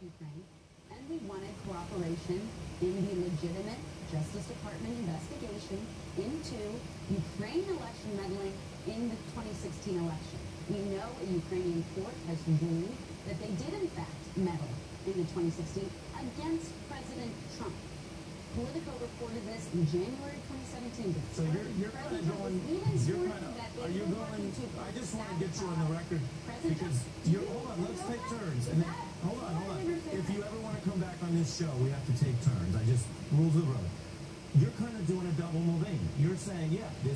Ukraine, and we wanted cooperation in the legitimate Justice Department investigation into Ukraine election meddling in the 2016 election. We know a Ukrainian court has ruled that they did in fact meddle in the 2016 against President Trump. Politico reported this in January 2017. So you're, you're kind of going, you're kind of, are you going, I just want to get you on the record because you're, hold on, let's take turns. And then, hold on, hold on. If you ever want to come back on this show, we have to take turns. I just, rules of the road. You're kind of doing a double moving. You're saying, yeah, this